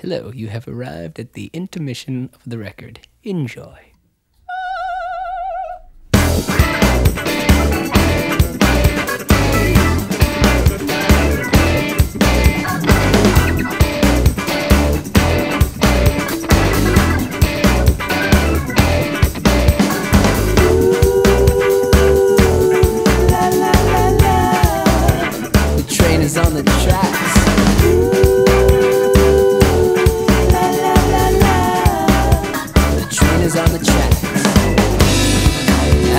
Hello, you have arrived at the intermission of the record. Enjoy. On the tracks.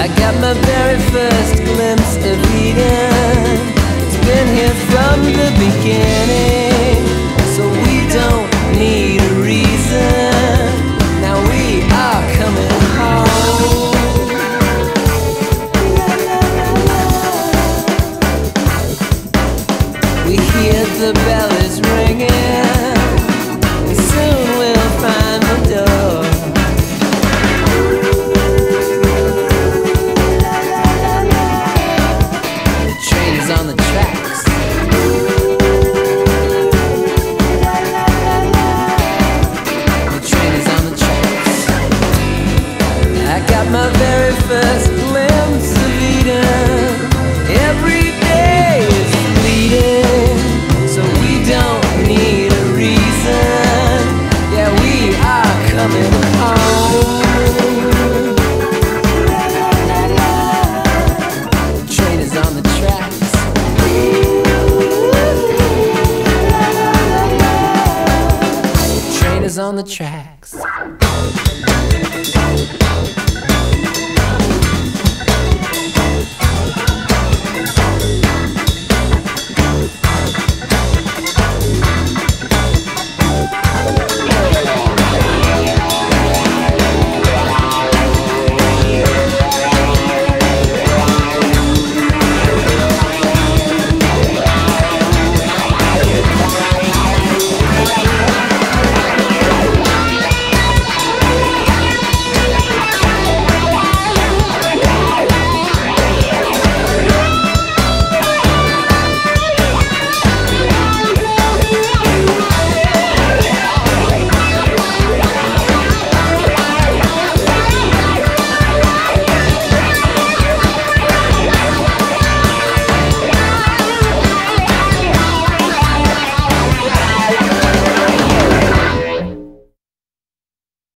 I got my very first glimpse of Eden. It's been here from the beginning, so we don't need a reason. Now we are coming home. We hear the bell is ringing. First glimpse of Eden. Every day is so we don't need a reason. Yeah, we are coming home. Train is on the tracks. Train is on the tracks.